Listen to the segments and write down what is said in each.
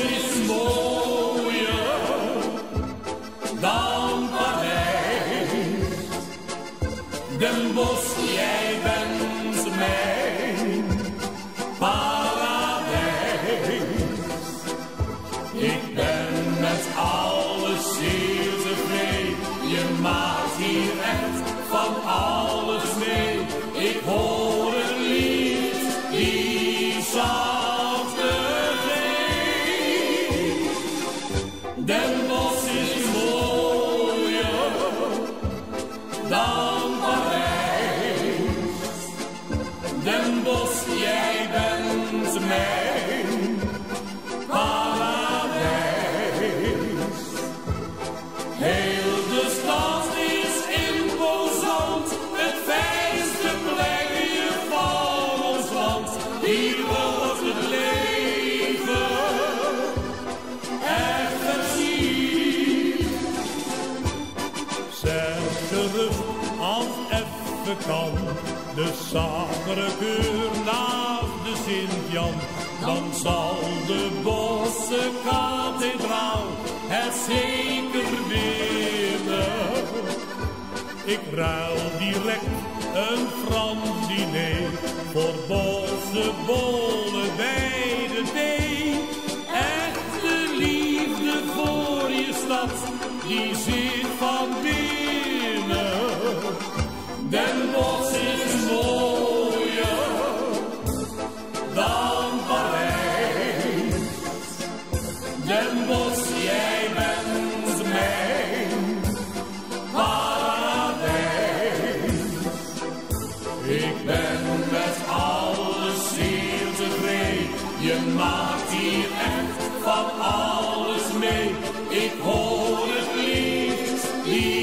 is mooier dan Parijs. Den Bosch, jij bent mij. Kan, de Sacre-Cœur naast de Sint-Jan. Dan zal de Bosse kathedraal het zeker winnen. Ik ruil direct een Frans diner voor Bosse bollen bij de thee. Echte liefde voor je stad, die zit van binnen. Ik ben met alles zeer tevreden. Je maakt hier echt van alles mee. Ik hoor het die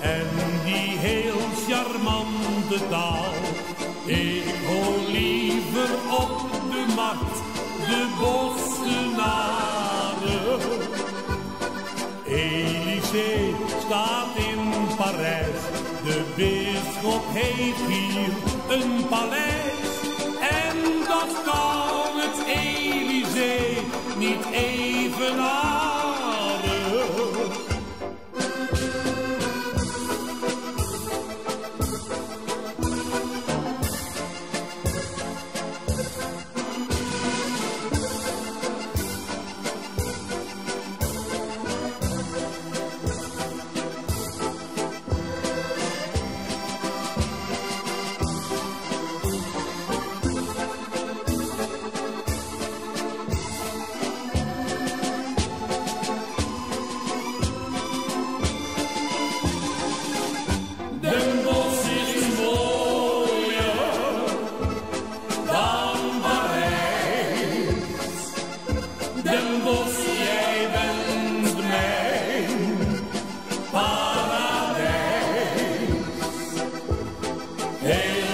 En die heel charmante taal. Ik hoor liever op de markt de Bossenaren. Élysée staat in Parijs, de bisschop heeft hier een paleis. En dat kan het Élysée niet even aan. Den jij bent mijn paradijs. Hey.